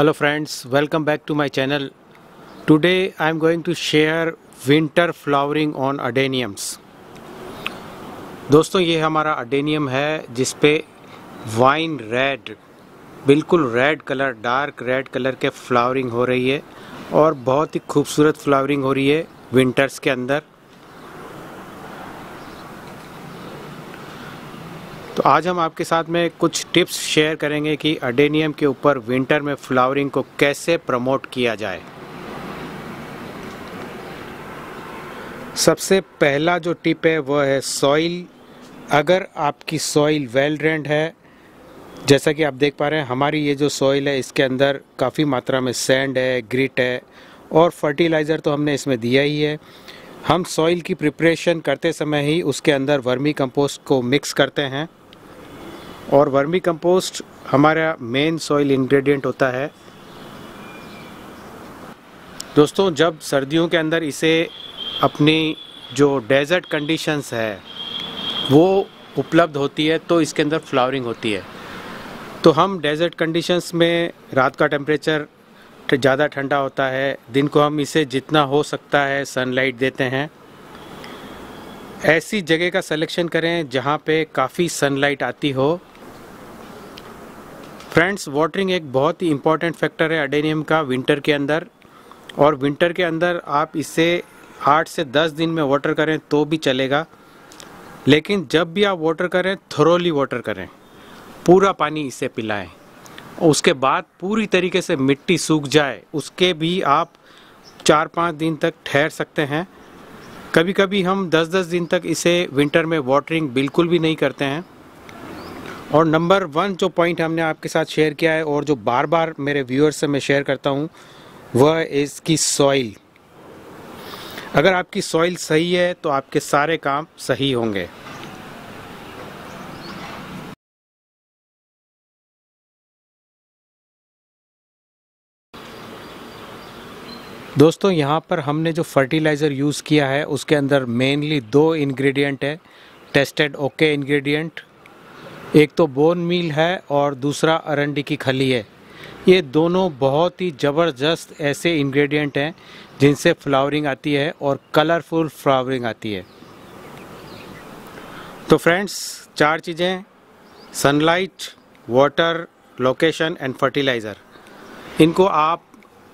hello friends welcome back to my channel today i am going to share winter flowering on adeniums दोस्तों ये हमारा adenium है जिस पे वाइन रेड बिल्कुल red colour dark red colour के flowering हो रही है और बहुत ही खूबसूरत फ्लावरिंग हो रही है विंटर्स के अंदर तो आज हम आपके साथ में कुछ टिप्स शेयर करेंगे कि अडेनियम के ऊपर विंटर में फ्लावरिंग को कैसे प्रमोट किया जाए। सबसे पहला जो टिप है वह है सॉइल। अगर आपकी सॉइल वेल ड्रेंड है, जैसा कि आप देख पा रहे हैं, हमारी ये जो सॉइल है, इसके अंदर काफ़ी मात्रा में सैंड है, ग्रिट है, और फर्टिलाइज़र तो हमने इसमें दिया ही है। हम सॉइल की प्रिपरेशन करते समय ही उसके अंदर वर्मी कंपोस्ट को मिक्स करते हैं। और वर्मी कंपोस्ट हमारा मेन सॉइल इंग्रेडिएंट होता है। दोस्तों, जब सर्दियों के अंदर इसे अपनी जो डेजर्ट कंडीशंस है, वो उपलब्ध होती है तो इसके अंदर फ्लावरिंग होती है। तो हम डेजर्ट कंडीशंस में रात का टेम्परेचर ज़्यादा ठंडा होता है। दिन को हम इसे जितना हो सकता है सनलाइट देते हैं। ऐसी जगह का सिलेक्शन करें जहाँ पे काफ़ी सनलाइट आती हो। फ्रेंड्स वाटरिंग एक बहुत ही इंपॉर्टेंट फैक्टर है अडेनियम का विंटर के अंदर। और विंटर के अंदर आप इसे आठ से दस दिन में वाटर करें तो भी चलेगा। लेकिन जब भी आप वाटर करें थरोली वाटर करें। पूरा पानी इसे पिलाएँ। उसके बाद पूरी तरीके से मिट्टी सूख जाए। उसके भी आप चार पाँच दिन तक ठहर सकते हैं। कभी कभी हम दस दस दिन तक इसे विंटर में वाटरिंग बिल्कुल भी नहीं करते हैं। और नंबर वन जो पॉइंट हमने आपके साथ शेयर किया है और जो बार बार मेरे व्यूअर्स से मैं शेयर करता हूँ, वह इसकी सॉइल अगर आपकी सॉइल सही है तो आपके सारे काम सही होंगे। दोस्तों, यहाँ पर हमने जो फर्टिलाइज़र यूज़ किया है, उसके अंदर मेनली दो इंग्रेडिएंट है टेस्टेड ओके इंग्रेडिएंट एक तो बोन मील है और दूसरा अरंडी की खली है। ये दोनों बहुत ही ज़बरदस्त ऐसे इंग्रेडिएंट हैं जिनसे फ्लावरिंग आती है और कलरफुल फ्लावरिंग आती है। तो फ्रेंड्स चार चीज़ें sunlight water location and fertiliser इनको आप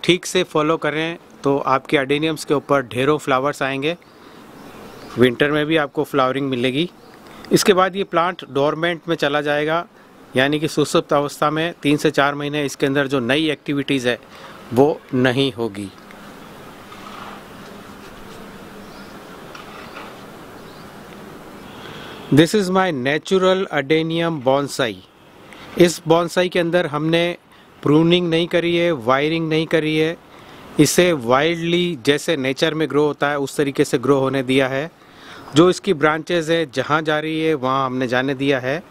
ठीक से फॉलो करें तो आपके अडेनियम्स के ऊपर ढेरों फ्लावर्स आएँगे। विंटर में भी आपको फ्लावरिंग मिलेगी। इसके बाद ये प्लांट डोरमेंट में चला जाएगा, यानी कि सुसुप्त अवस्था में तीन से चार महीने इसके अंदर जो नई एक्टिविटीज़ है, वो नहीं होगी। This is my natural adenium bonsai इस बॉन्साई के अंदर हमने प्रूनिंग नहीं करी है वायरिंग नहीं करी है। इसे वाइल्डली जैसे नेचर में ग्रो होता है, उस तरीके से ग्रो होने दिया है। जो इसकी ब्रांचेज है, जहाँ जा रही है, वहाँ हमने जाने दिया है।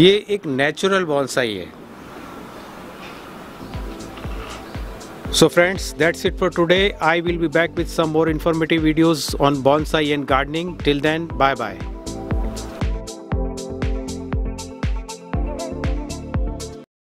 ये एक नेचुरल बॉन्साई है। So friends that's it for today I will be back with some more informative videos on bonsai and gardening till then bye bye